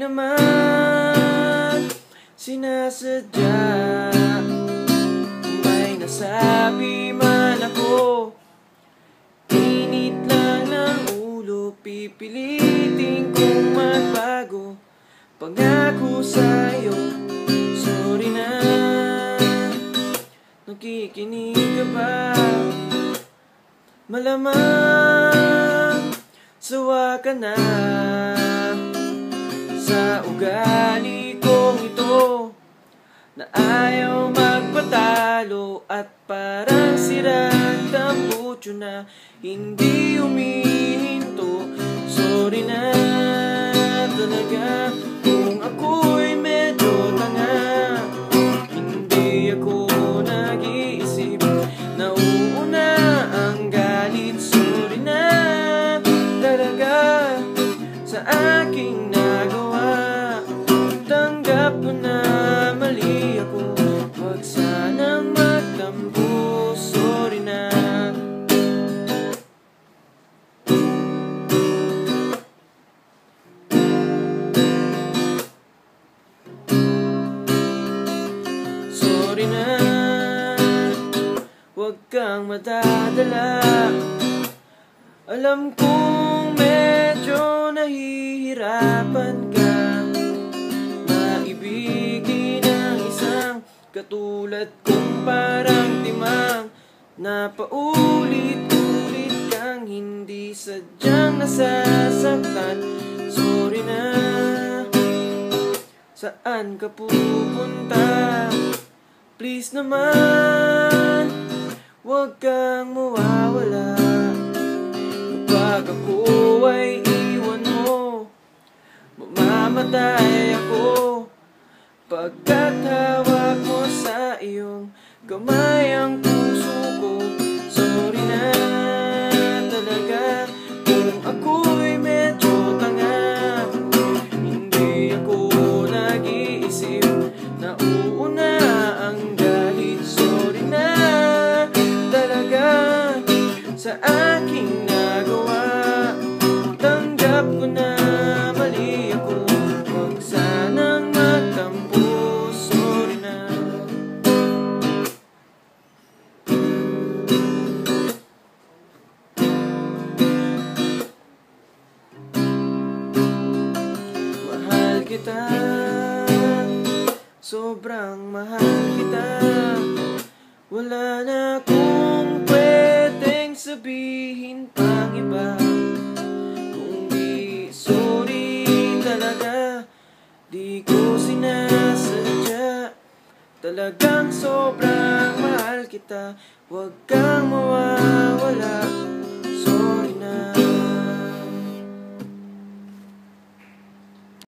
naman sinasadya. May nasabi man ako Init lang ng ulo. Pipilitin kong magbago. Pangako sa'yo Sorry na. Nakikinig ka ba? Malamang Sawa ka na Na ayaw magpatalo At parang sirang tambutso na Hindi humihinto. Sorry na talaga Kung ako'y medyo tanga. Hindi ako nag-iisip Nauuna ang Sorry na. Huwag kang madadala Alam kong medyo nahihirapan ka. Maibigin ang isang katulad kong parang timang. Na paulit-ulit kang hindi sadyang nasasaktan. Sorry na. Saan ka pupunta? Please naman Huwag kang mawawala. Kapag ako ay iwan mo Mamamatay ako. Pagkat hawak mo sa iyong kamay ang kita. Sobrang mahal kita. Wala na akong pwedeng sabihin pang iba. Kung di sorry talaga Di ko sinasadya. Talagang sobrang mahal kita. Huwag kang mawawala